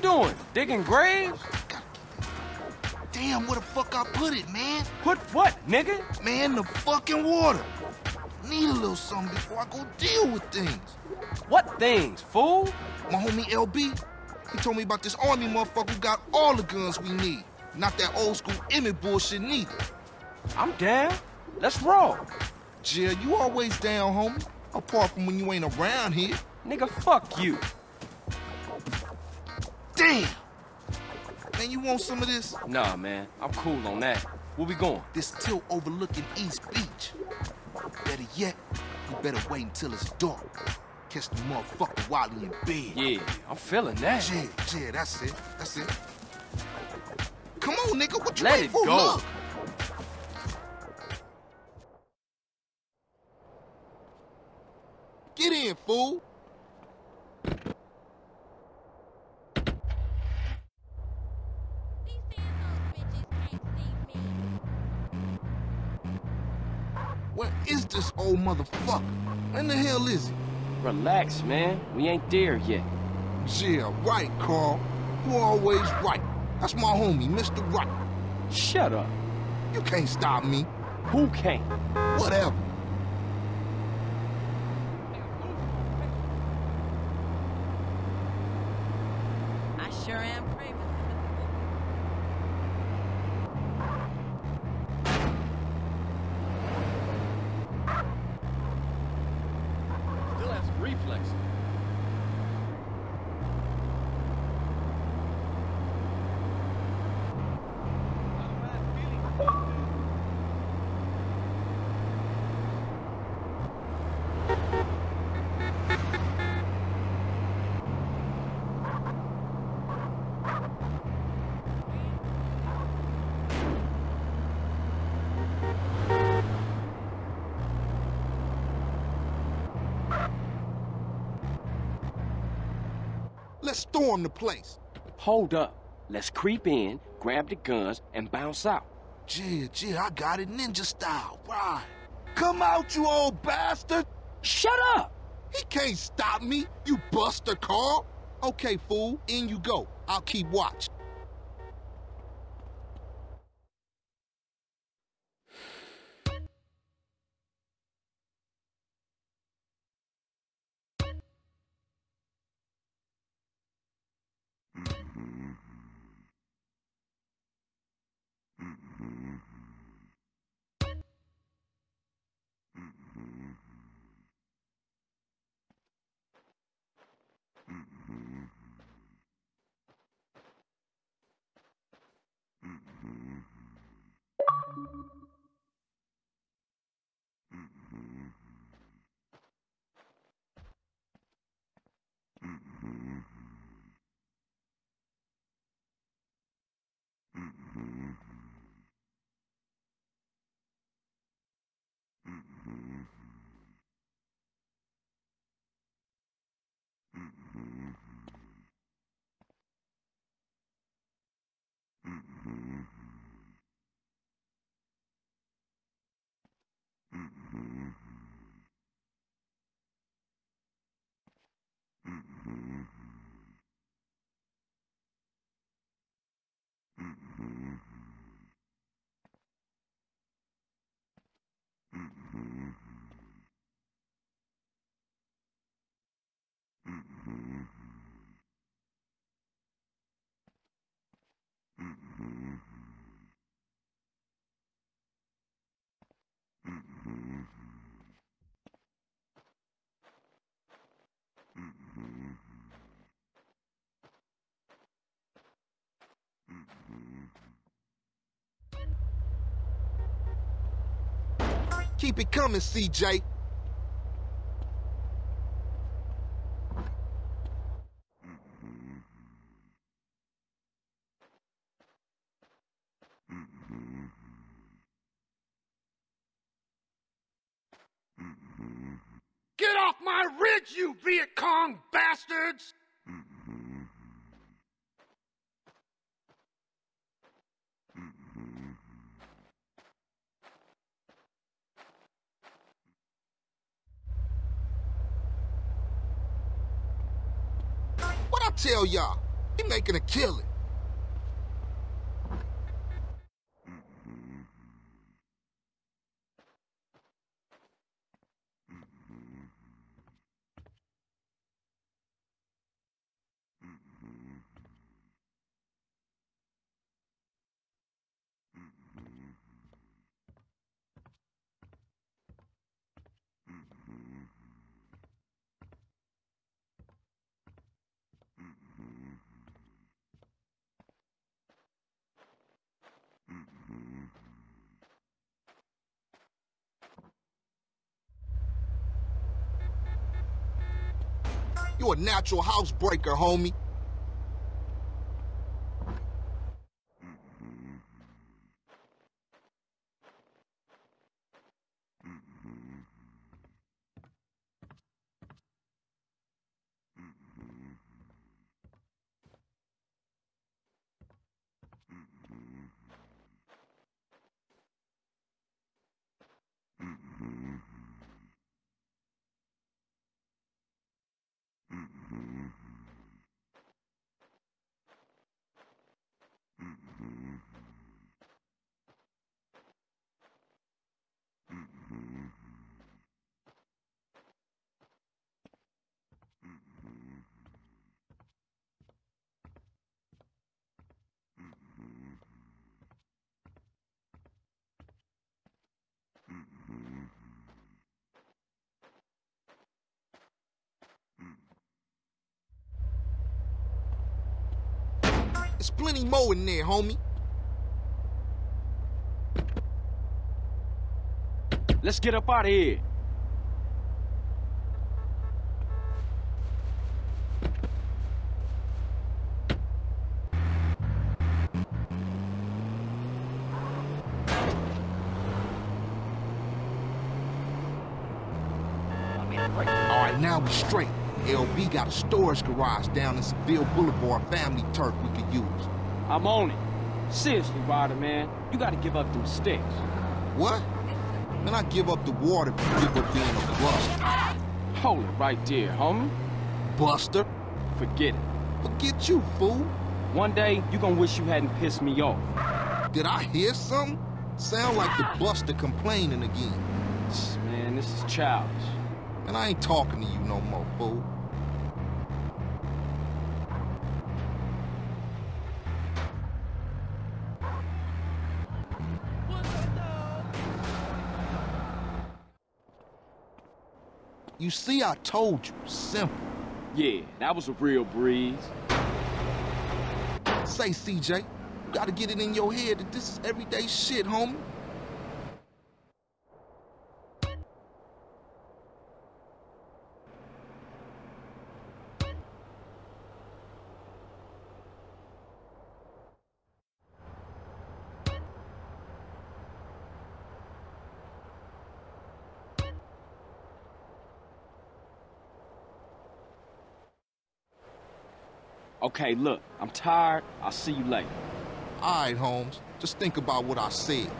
doing? Digging graves? Damn, where the fuck I put it, man? Put what, nigga? Man, the fucking water. Need a little something before I go deal with things. What things, fool? My homie LB, he told me about this army motherfucker who got all the guns we need. Not that old school Emmet bullshit neither. I'm down. Let's roll. Jill, you always down, homie. Apart from when you ain't around here. Nigga, fuck you. Damn! Man, you want some of this? Nah, man. I'm cool on that. Where we going? This tilt overlooking East Beach. Better yet, you better wait until it's dark. Catch the motherfucker while he in bed. Yeah, I'm feeling that. Yeah, yeah, that's it. That's it. Come on, nigga. What you Let waiting it for? go. Look. Get in, fool. Where is this old motherfucker? When the hell is he? Relax, man. We ain't there yet. Yeah, right, Carl. You always right. That's my homie, Mr. Right. Shut up. You can't stop me. Who can't? Whatever. Still Let's storm the place. Hold up. Let's creep in, grab the guns, and bounce out. Yeah, yeah, I got it ninja style. Right. Come out, you old bastard. Shut up! He can't stop me, you buster, Carl. Okay, fool, in you go. I'll keep watch. Mm-hmm. Keep it coming, CJ. Get off my ridge, you Viet Cong bastards! What I tell y'all? He making a killing. You a natural housebreaker, homie. There's plenty more in there, homie. Let's get up out of here. All right, now we straight. LB got a storage garage down in Seville Boulevard family turf we could use. I'm on it. Seriously, Ryder, man. You gotta give up them sticks. What? Man, I give up the water if you give up being a buster. Hold it right there, homie. Buster? Forget it. Forget you, fool. One day, you gonna wish you hadn't pissed me off. Did I hear something? Sound like the buster complaining again. Man, this is childish. And I ain't talking to you no more, fool. You see, I told you. Simple. Yeah, that was a real breeze. Say, CJ, you gotta get it in your head that this is everyday shit, homie. Okay, look, I'm tired. I'll see you later. All right, Holmes. Just think about what I said.